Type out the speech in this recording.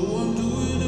the one doing